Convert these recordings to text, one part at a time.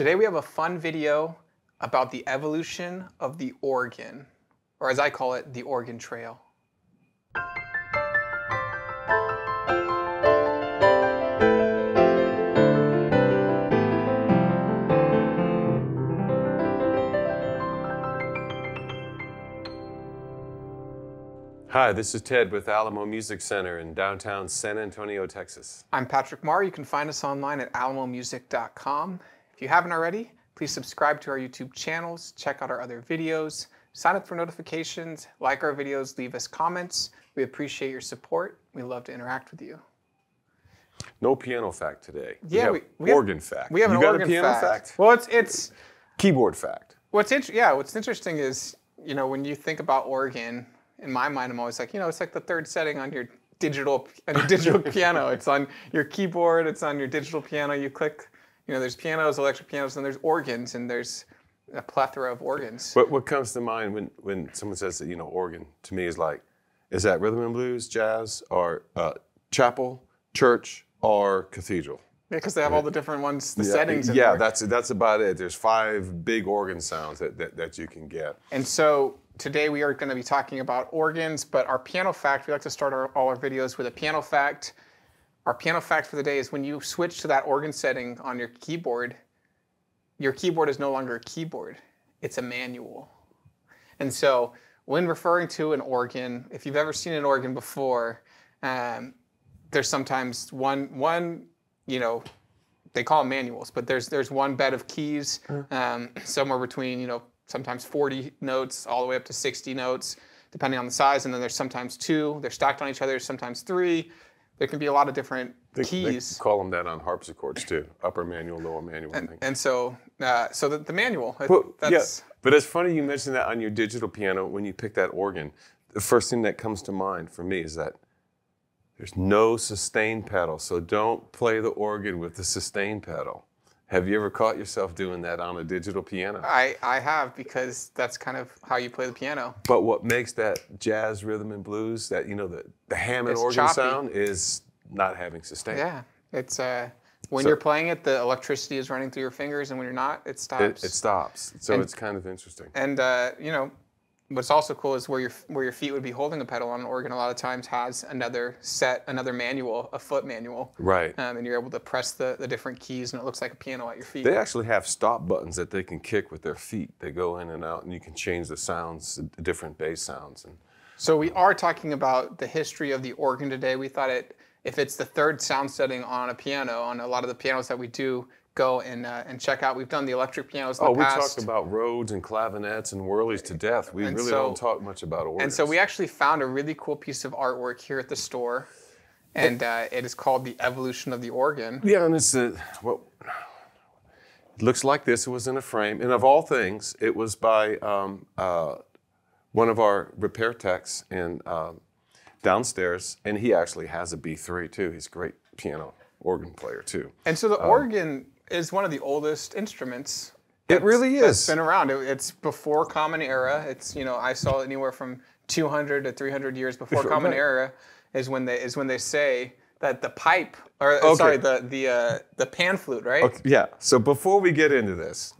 Today we have a fun video about the evolution of the organ, or as I call it, the organ trail. Hi, this is Ted with Alamo Music Center in downtown San Antonio, Texas. I'm Patrick Marr. You can find us online at alamomusic.com. If you haven't already, please subscribe to our YouTube channels, check out our other videos, sign up for notifications, like our videos, leave us comments. We appreciate your support. We love to interact with you. No piano fact today. Yeah, we, we- we have- organ fact. We have you an got organ a piano fact. fact? Well, it's it's Keyboard fact. what's int- yeah, what's interesting is you know when you think about organ, in my mind, I'm always like you know it's like the third setting on your digital on your digital piano. It's on your keyboard. It's on your digital piano. You click. You know, there's pianos, electric pianos, and there's organs, and there's a plethora of organs. What what comes to mind when when someone says that you know organ to me is like, is that rhythm and blues, jazz, or uh, chapel, church, or cathedral? Yeah, because they have all the different ones, the Yeah, settings. in Yeah, that's that's about it. There's five big organ sounds that, that, that you can get. And so today we are going to be talking about organs, but our piano fact, we like to start our, all our videos with a piano fact. Our piano fact for the day is when you switch to that organ setting on your keyboard, your keyboard is no longer a keyboard, it's a manual. And so when referring to an organ, if you've ever seen an organ before, um, there's sometimes one, one, you know, they call them manuals, but there's there's one bed of keys, um, somewhere between you know sometimes 40 notes all the way up to 60 notes, depending on the size. And then there's sometimes two. They're stacked on each other. Sometimes three. There can be a lot of different They- keys. They call them that on harpsichords too. Upper manual, lower manual. Think. and so uh, so the, the manual. Well, that's yeah, but it's funny you mentioned that on your digital piano when you pick that organ. The first thing that comes to mind for me is that there's no sustain pedal, so don't play the organ with the sustain pedal. Have you ever caught yourself doing that on a digital piano? I I have because that's kind of how you play the piano. But what makes that jazz rhythm and blues, that you know the the Hammond It's organ choppy. sound, is not having sustain. Yeah, it's uh, when So- you're playing it, the electricity is running through your fingers, and when you're not, it stops. It, it stops. So And- it's kind of interesting. And uh, you know, what's also cool is where your where your feet would be holding a pedal on an organ. A lot of times has another set, another manual, a foot manual, Right. um, and you're able to press the, the different keys, and it looks like a piano at your feet. They actually have stop buttons that they can kick with their feet. They go in and out, and you can change the sounds, the different bass sounds. And So we are talking about the history of the organ today. We thought it, if it's the third sound setting on a piano, on a lot of the pianos that we do, go and uh, and check out. We've done the electric pianos in oh, the we past. talked about Rhodes and clavinets and Wurlies to death. We And really so- don't talk much about organs. And so we actually found a really cool piece of artwork here at the store, and uh, it is called "The Evolution of the Organ." yeah, and it's a, what it looks like this. It was in a frame, and of all things, it was by um, uh, one of our repair techs in um, downstairs, and he actually has a B3 too. He's a great piano organ player too. And so the organ is one of the oldest instruments. It really is. It's been around. It- It's before Common Era. It's you know I saw anywhere from 200 to 300 years before Before- Common right. Era is when they is when they say that the pipe or uh, Okay. sorry the the uh, the pan flute right. Okay, yeah. So before we get into this,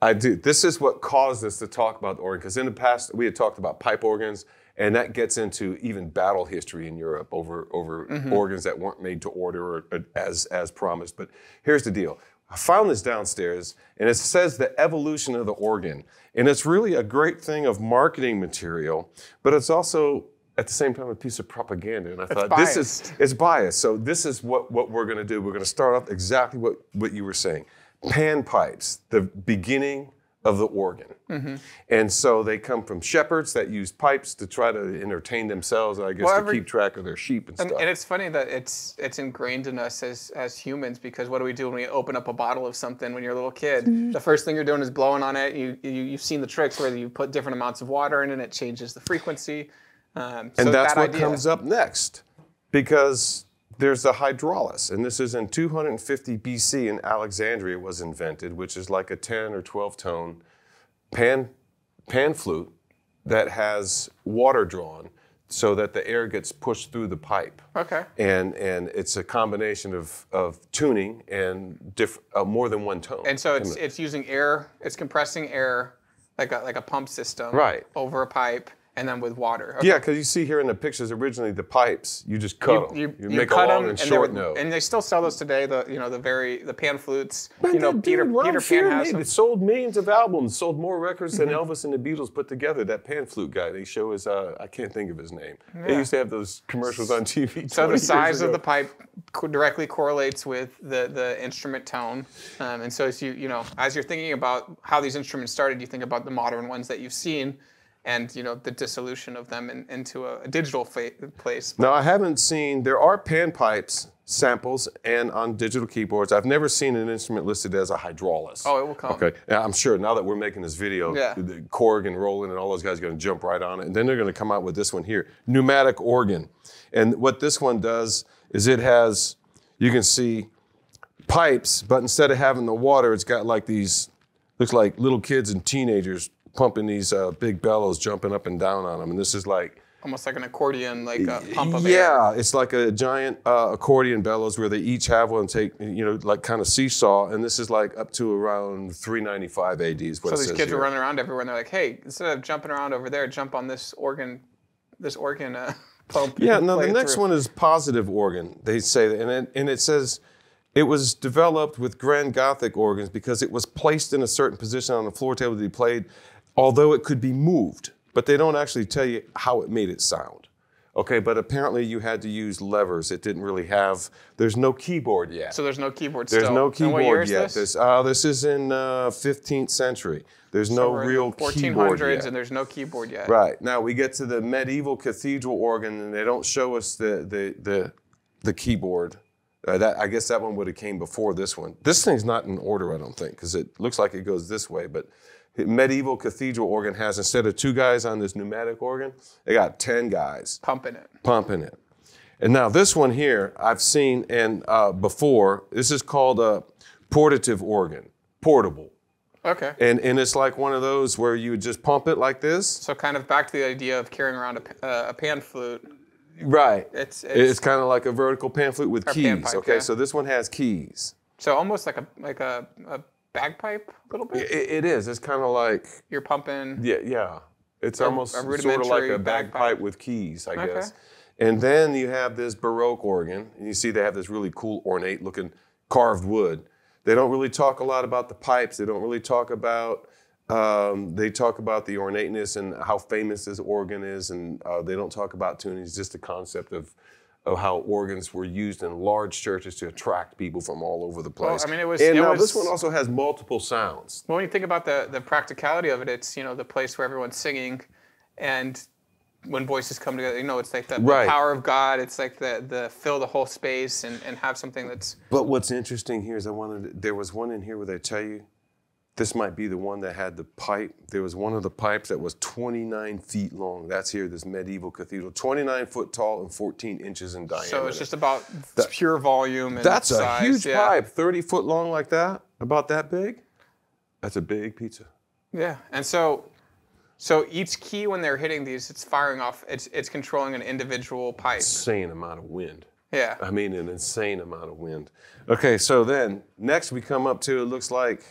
I do. This is what caused us to talk about the organ because in the past we had talked about pipe organs, and that gets into even battle history in Europe over over organs that weren't made to order or, or as as promised. But here's the deal. I found this downstairs, and it says the evolution of the organ, and it's really a great thing of marketing material, but it's also at the same time a piece of propaganda. And I thought this is biased. it's biased. So this is what, what we're going to do. We're going to start off exactly what, what you were saying. Pan pipes, the beginning of the organ. Mm-hmm. And so they come from shepherds that use pipes to try to entertain themselves, I guess, Well, to keep track of their sheep and And, stuff. and it's funny that it's it's ingrained in us as as humans because what do we do when we open up a bottle of something when you're a little kid? The first thing you're doing is blowing on it. You, you you've seen the tricks where you put different amounts of water in it and it changes the frequency. Um, so and that's that what idea, comes up next because there's the hydraulis and this is in 250 bc in alexandria was invented which is like a 10 or 12 tone pan pan flute that has water drawn so that the air gets pushed through the pipe. Okay. And and it's a combination of, of tuning and diff, uh, more than one tone. And so it's it's using air, it's compressing air like a like a pump system Right. over a pipe and then with water. Okay. yeah, because you see here in the pictures, originally the pipes you just cut them. You, you, make cut them and short were- note. and they still sell those today. The you know the very the pan flutes. Man, you know Peter Ron Peter Pan has made them. it. Sold millions of albums, sold more records Mm-hmm. than Elvis and the Beatles put together. That pan flute guy, they show his, uh, I can't think of his name. They used to have those commercials on TV. So the size of the pipe co- directly correlates with the, the instrument tone, um, and so as you you know as you're thinking about how these instruments started, you think about the modern ones that you've seen, and you know the dissolution of them in, into a, a digital place. Now, I haven't seen, there are pan pipes samples and on digital keyboards. I've never seen an instrument listed as a hydraulis. Oh, it will come. Okay, yeah, I'm sure now that we're making this video, Yeah. the Korg and Roland and all those guys are going to jump right on it. And then they're going to come out with this one here pneumatic organ. And what this one does is it has, you can see pipes, but instead of having the water, it's got like these, looks like little kids and teenagers pumping these uh, big bellows, jumping up and down on them. And this is like, Almost like an accordion, like a pump of air. yeah, it's like a giant uh, accordion bellows where they each have one take, you know, like kind of seesaw, and this is like up to around 395 AD is what So it these kids here. are running around everywhere, and they're like, "Hey, instead of jumping around over there, jump on this organ, this organ uh, pump." Yeah, and no, the next through." one is positive organ. They say that, and it, and it says it was developed with Grand Gothic organs because it was placed in a certain position on the floor table to be played, although it could be moved. But they don't actually tell you how it made it sound. Okay, but apparently you had to use levers. It didn't really have. There's no keyboard yet. So there's no keyboard. There's still. no And what year keyboard yet. This? This uh, this is in uh, 15th century. There's no We're in the real 1400s, keyboard yet. and there's no keyboard yet. Right now we get to the medieval cathedral organ, and they don't show us the the the, the keyboard. Uh, that I guess that one would have came before this one. This thing's not in order, I don't think, because it looks like it goes this way. But medieval cathedral organ has instead of two guys on this pneumatic organ, they got ten guys Pumping it. pumping it. And now this one here, I've seen and uh, before. This is called a portative organ, portable, Okay. and and it's like one of those where you would just pump it like this. So kind of back to the idea of carrying around a, uh, a pan flute. Right. It's It's, it's, kind of like a vertical pan flute with keys. okay, yeah. so this one has keys. so almost like a like a, a bagpipe a little bit. It, it is. It's kind of like You're pumping. yeah, yeah. It's A- almost a sort of like a bagpipe, bagpipe. with keys, I Okay. guess. And then you have this Baroque organ, and you see they have this really cool, ornate-looking carved wood. They don't really talk a lot about the pipes. They don't really talk about. Um, they talk about the ornateness and how famous this organ is, and uh, they don't talk about tuning. It's just the concept of of how organs were used in large churches to attract people from all over the place. I mean, it was- And it now this one also has multiple sounds. Well, when you think about the the practicality of it, it's you know the place where everyone's singing, and when voices come together, you know it's like the, the power of God. It's like the the fill the whole space and, and have something that's But what's interesting here is I wanted there was one in here where they tell you this might be the one that had the pipe. There was one of the pipes that was 29 feet long. That's here, this medieval cathedral, 29 foot tall and 14 inches in diameter. so it's just about pure volume and that's size, a huge yeah. pipe, 30 foot long like that, about that big. That's a big pizza. Yeah, and so so each key when they're hitting these, it's firing off. It's it's controlling an individual pipe. Insane amount of wind. Yeah. I mean, an insane amount of wind. Okay, so then next we come up to it looks like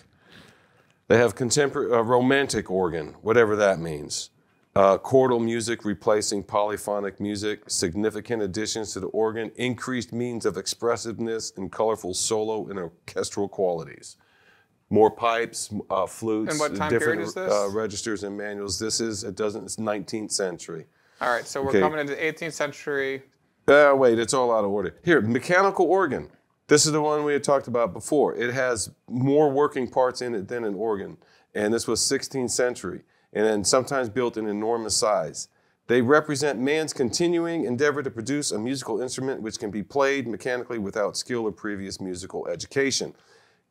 they have contemporary, uh, romantic organ, whatever that means. Uh, chordal music replacing polyphonic music, significant additions to the organ, increased means of expressiveness and colorful solo and orchestral qualities. More pipes, uh, flutes, And what time different period is this? Uh, registers and manuals. This is it doesn't. It's 19th century. All right, so we're Okay. coming into the 18th century. Uh, wait, it's all out of order. Here, mechanical organ. This is the one we had talked about before. It has more working parts in it than an organ. And this was 16th century, and then sometimes built in enormous size. They represent man's continuing endeavor to produce a musical instrument which can be played mechanically without skill or previous musical education.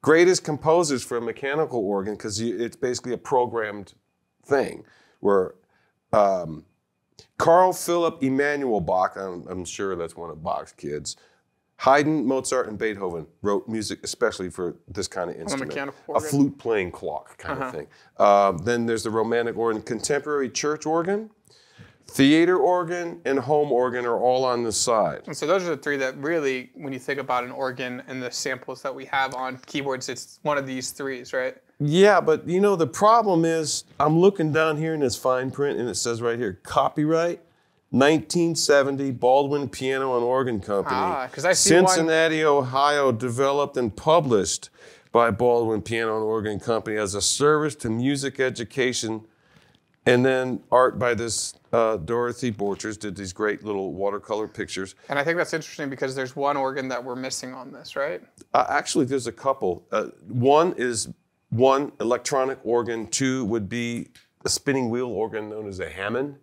Greatest composers for a mechanical organ, because it's basically a programmed thing, were um, Carl Philipp Emanuel Bach, I'm, I'm sure that's one of Bach's kids. Haydn, Mozart, and Beethoven wrote music especially for this kind of instrument. mechanical a flute playing clock kind of thing. Um, then there's the romantic organ, contemporary church organ. theater organ, and home organ are all on the side. And so those are the three that really, when you think about an organ and the samples that we have on keyboards, it's one of these threes, right? Yeah, but you know the problem is I'm looking down here in this fine print and it says right here copyright 1970 Baldwin Piano and Organ Company. Ah, I see one- Cincinnati, Ohio, developed and published by Baldwin Piano and Organ Company as a service to music education. And then art by this uh, Dorothy Borchers did these great little watercolor pictures. And I think that's interesting because there's one organ that we're missing on this, right? Uh, actually, there's a couple. Uh, one is one electronic organ. Two would be a spinning wheel organ known as a Hammond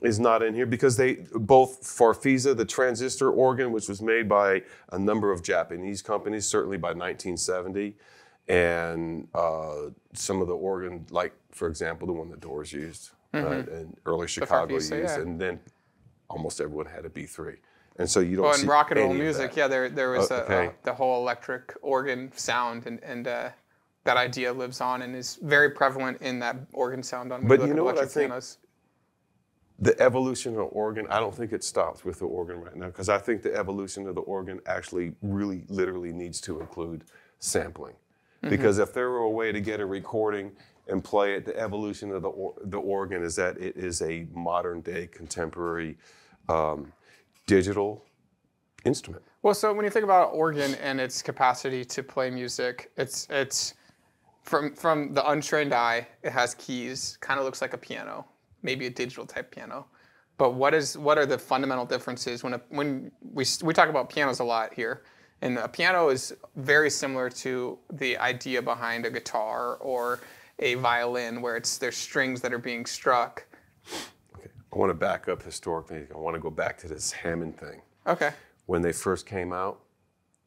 is not in here because they both Farfisa, the transistor organ, which was made by a number of Japanese companies, certainly by 1970, and uh, some of the organ, like for example, the one the Doors used uh, and early Chicago used, yeah. and then almost everyone had a B3. And so you don't see in rock and roll music, yeah, there there was Oh, a, okay. uh, the whole electric organ sound, and and uh, that idea lives on and is very prevalent in that organ sound on. when But you know what I electric think? pianos. the evolution of organ, I don't think it stops with the organ right now because I think the evolution of the organ actually really literally needs to include sampling. Because if there were a way to get a recording and play it, the evolution of the, or, the organ is that it is a modern day contemporary um, digital instrument. Well, so when you think about organ and its capacity to play music, it's it's from from the untrained eye, it has keys, kind of looks like a piano, maybe a digital type piano. But what is what are the fundamental differences when a, when we we talk about pianos a lot here, and a piano is very similar to the idea behind a guitar or a violin, where it's there's strings that are being struck. Okay. I want to back up historically. I want to go back to this Hammond thing. Okay. when they first came out,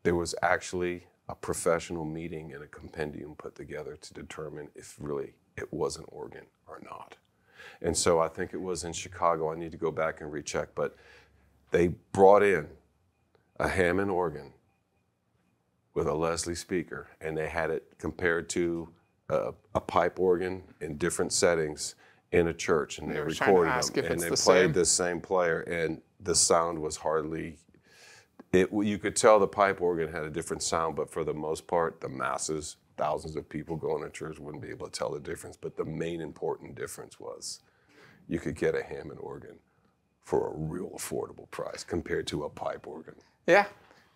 there was actually a professional meeting and a compendium put together to determine if really it was an organ or not. And so I think it was in Chicago. I need to go back and recheck, but they brought in a Hammond organ with a Leslie speaker, and they had it compared to a, a pipe organ in different settings in a church, and they, They were trying to recorded them, and they the played same. the same player, and the sound was hardly. It you could tell the pipe organ had a different sound, but for the most part, the masses, thousands of people going to church wouldn't be able to tell the difference. But the main important difference was you could get a Hammond organ for a real affordable price compared to a pipe organ. Yeah.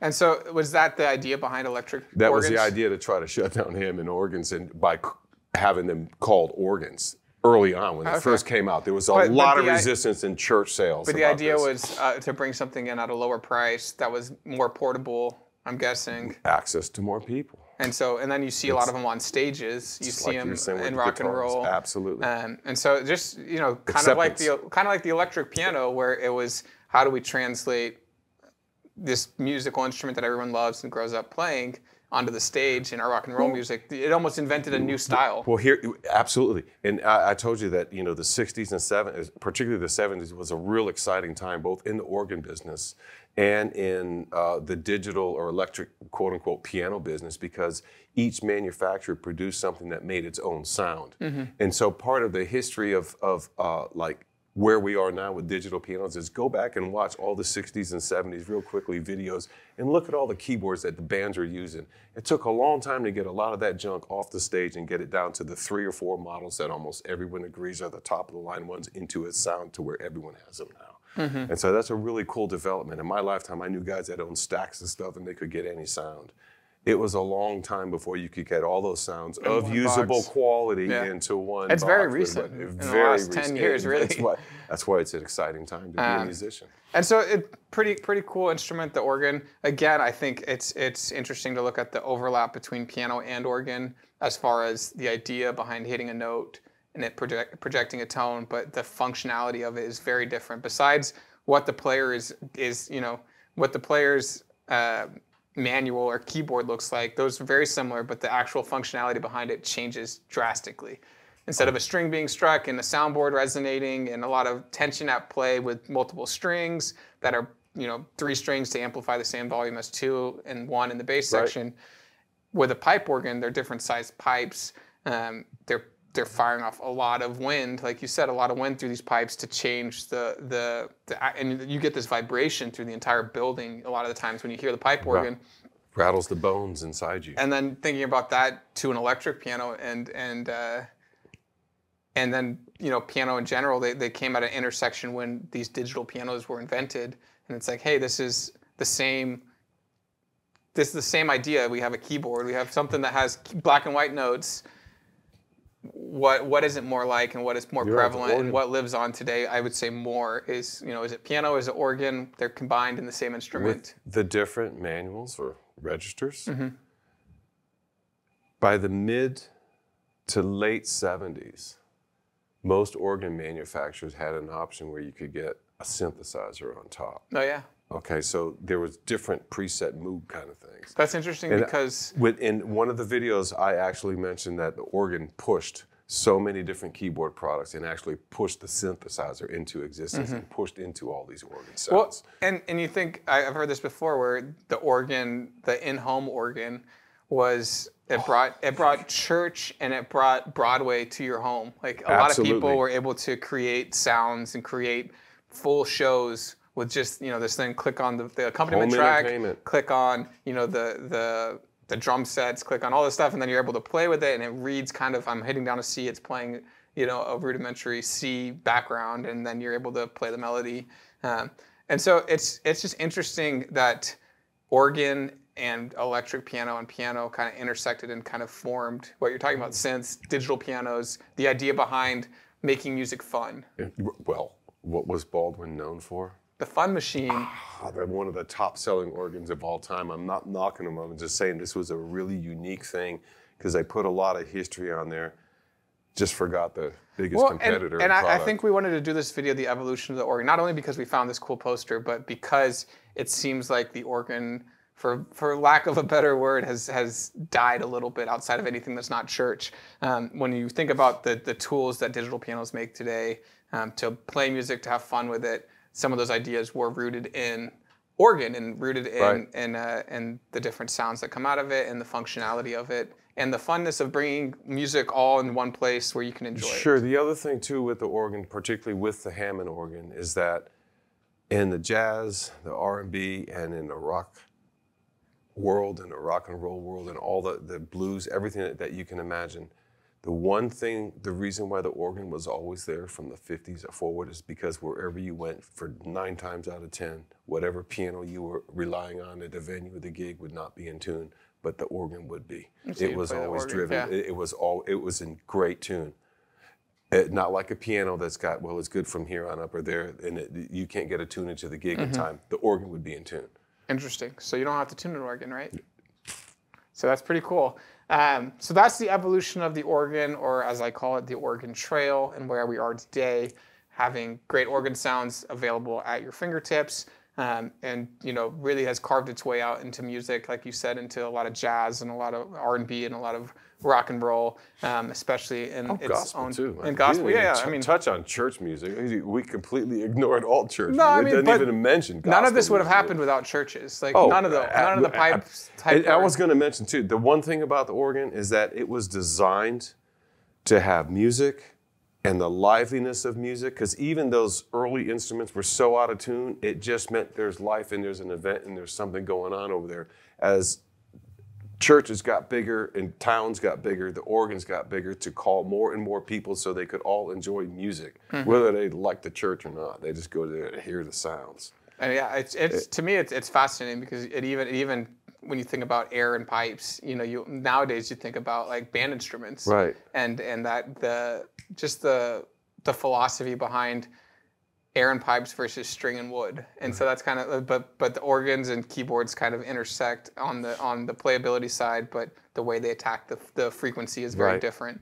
And so was that the idea behind electric That was the idea to try to shut down Hammond organs and by having them called organs early on when Okay. first came out. There was a But- but lot of the i- resistance in church sales. But the idea this. was uh, to bring something in at a lower price that was more portable, I'm guessing. access to more people. And so, and then you see a lot of them on stages. You see like them in rock and roll. Absolutely. Um, and so, just you know, kind of like the kind of like the electric piano, where it was how do we translate this musical instrument that everyone loves and grows up playing onto the stage in our rock and roll music? It almost invented a new style. Well, here, absolutely, and I, I told you that you know the '60s and '70s, particularly the '70s, was a real exciting time both in the organ business and in uh, the digital or electric "quote unquote" piano business because each manufacturer produced something that made its own sound, and so part of the history of of uh, like where we are now with digital pianos is go back and watch all the 60s and 70s real quickly videos and look at all the keyboards that the bands are using. It took a long time to get a lot of that junk off the stage and get it down to the three or four models that almost everyone agrees are the top of the line ones into a sound to where everyone has them now. Mm-hmm. And so that's a really cool development. In my lifetime, I knew guys that owned stacks of stuff and they could get any sound. It was a long time before you could get all those sounds of usable box. quality Yeah. into one. It's very box with recent, in the very last 10 recent. years, really. That's why, that's why it's an exciting time to be a Um, musician. And so it pretty pretty cool instrument, the organ. Again, I think it's it's interesting to look at the overlap between piano and organ as far as the idea behind hitting a note and it project, projecting a tone, but the functionality of it is very different. Besides what the player is is you know what the player's uh, manual or keyboard looks like, those are very similar, but the actual functionality behind it changes drastically instead of a string being struck and a soundboard resonating and a lot of tension at play with multiple strings that are you know three strings to amplify the same volume as two and one in the bass Right. section with a pipe organ they're different sized pipes um, they're they're firing off a lot of wind, like you said, a lot of wind through these pipes to change the the, the and you get this vibration through the entire building. A lot of the times when you hear the pipe organ, Rattles the bones inside you. and then thinking about that to an electric piano and and uh, and then you know piano in general, they they came at an intersection when these digital pianos were invented, and it's like, hey, this is the same. This is the same idea. We have a keyboard. We have something that has black and white notes what what is it more like and what is more the prevalent and what lives on today i would say more is you know is it piano is it organ they're combined in the same instrument with the different manuals or registers. Mm-hmm. By the mid to late 70s, most organ manufacturers had an option where you could get a synthesizer on top. oh yeah Okay, so there was different preset mood kind of things. that's interesting And, uh, because With, in one of the videos, I actually mentioned that the organ pushed so many different keyboard products and actually pushed the synthesizer into existence and pushed into all these organ sounds. Mm-hmm. well and and you think i've heard this before where the organ the in-home organ was it brought it brought church and it brought broadway to your home like a lot of people were able to create sounds and create full shows with just you know this thing click on the, the accompaniment Home track click on you know the the the drum sets click on all this stuff and then you're able to play with it and it reads kind of i'm hitting down a c it's playing you know a rudimentary c background and then you're able to play the melody. Um, and so it's it's just interesting that organ and electric piano and piano kind of intersected and kind of formed what you're talking about since digital pianos the idea behind making music fun. Well, what was Baldwin known for? The fun machine Ah, they're one of the top selling organs of all time. I'm not knocking them. I'm just saying this was a really unique thing because they put a lot of history on there. Just forgot the biggest Well, competitor. and I, I think we wanted to do this video, the evolution of the organ, not only because we found this cool poster, but because it seems like the organ, for for lack of a better word, has has died a little bit outside of anything that's not church. Um, when you think about the the tools that digital pianos make today um, to play music, to have fun with it, some of those ideas were rooted in organ and rooted in Right. in, uh, in the different sounds that come out of it and the functionality of it and the funness of bringing music all in one place where you can enjoy it. Sure. The other thing too with the organ, particularly with the Hammond organ, is that in the jazz, the R and B, and in the rock world, and the rock and roll world, and all the, the blues, everything that, that you can imagine, the one thing, the reason why the organ was always there from the 50s forward is because wherever you went, for nine times out of 10, whatever piano you were relying on at the venue of the gig would not be in tune, but the organ would be. So It was always organ, driven. yeah. It, it was all. It was in great tune. It, not like a piano that's got well, it's good from here on up or there, and it, you can't get a tune into the gig in mm-hmm. time. The organ would be in tune. Interesting. So you don't have to tune an organ, right? So that's pretty cool. Um, so that's the evolution of the organ, or as I call it, the organ trail, and where we are today, having great organ sounds available at your fingertips, um, and you know really has carved its way out into music, like you said, into a lot of jazz and a lot of R and B and a lot of rock and roll, um, especially in its gospel own too. man. in gospel. Yeah. I mean, touch on church music. We completely ignored all church. No, I mean, didn't even mention. none of this would have music. happened without churches. Like Oh, none of the none of the pipes. type And I was going to mention too. The one thing about the organ is that it was designed to have music and the liveliness of music. Because even those early instruments were so out of tune, it just meant there's life and there's an event and there's something going on over there. As churches got bigger and towns got bigger, the organs got bigger to call more and more people so they could all enjoy music, Mm-hmm. whether they like the church or not. They just go there to hear the sounds. And yeah, it's it's to me it's it's fascinating because it even it even when you think about air and pipes, you know, you nowadays you think about like band instruments, Right. And and that the just the the philosophy behind air and pipes versus string and wood, and so mm-hmm. that's kind of uh, but but the organs and keyboards kind of intersect on the on the playability side, but the way they attack the the frequency is very Right. different.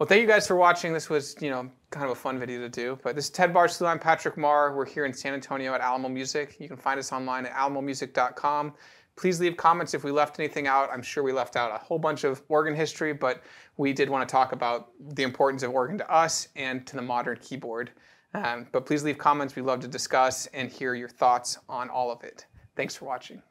Well, thank you guys for watching. This was, you know, kind of a fun video to do. But this is Ted Barstool. I'm Patrick Marr. We're here in San Antonio at Alamo Music. You can find us online at alamomusic.com. Please leave comments if we left anything out. I'm sure we left out a whole bunch of organ history, but we did want to talk about the importance of organ to us and to the modern keyboard. Um, but please leave comments. We'd love to discuss and hear your thoughts on all of it. Thanks for watching.